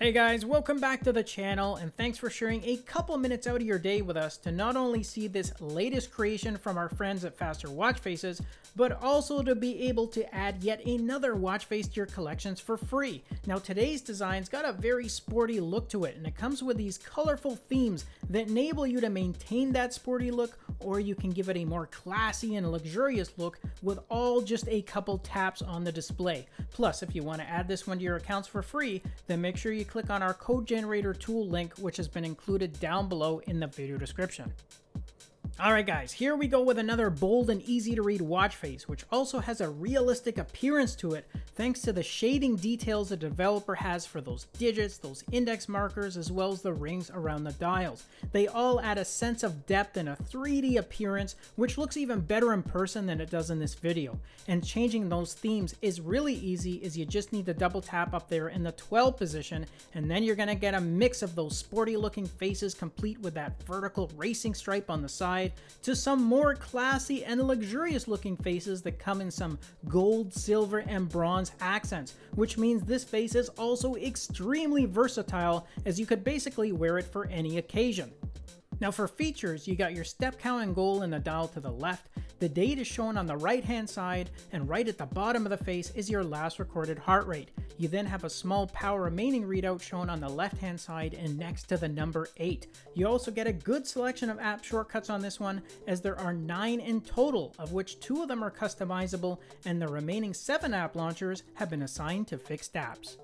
Hey guys, welcome back to the channel and thanks for sharing a couple minutes out of your day with us to not only see this latest creation from our friends at Faster Watch Faces, but also to be able to add yet another watch face to your collections for free. Now today's design's got a very sporty look to it and it comes with these colorful themes that enable you to maintain that sporty look or you can give it a more classy and luxurious look with all just a couple taps on the display. Plus, if you want to add this one to your accounts for free, then make sure you click on our code generator tool link, which has been included down below in the video description. Alright guys, here we go with another bold and easy to read watch face, which also has a realistic appearance to it thanks to the shading details the developer has for those digits, those index markers, as well as the rings around the dials. They all add a sense of depth and a 3D appearance, which looks even better in person than it does in this video. And changing those themes is really easy as you just need to double tap up there in the 12 position, and then you're going to get a mix of those sporty looking faces complete with that vertical racing stripe on the side to some more classy and luxurious looking faces that come in some gold, silver, and bronze accents, which means this face is also extremely versatile as you could basically wear it for any occasion. Now for features, you got your step count and goal in the dial to the left, the date is shown on the right hand side, and right at the bottom of the face is your last recorded heart rate. You then have a small power remaining readout shown on the left hand side and next to the number 8. You also get a good selection of app shortcuts on this one, as there are 9 in total, of which 2 of them are customizable, and the remaining 7 app launchers have been assigned to fixed apps.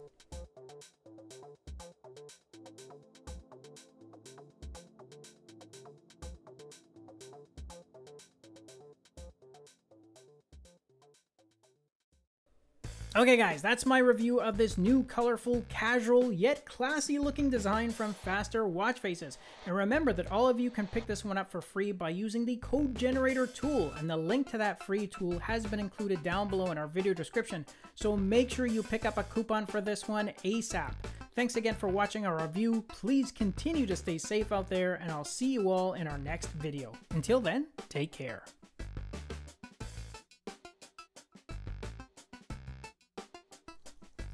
Okay guys, that's my review of this new colorful, casual, yet classy looking design from Faster Watch Faces. And remember that all of you can pick this one up for free by using the code generator tool, and the link to that free tool has been included down below in our video description, so make sure you pick up a coupon for this one ASAP. Thanks again for watching our review, please continue to stay safe out there, and I'll see you all in our next video. Until then, take care.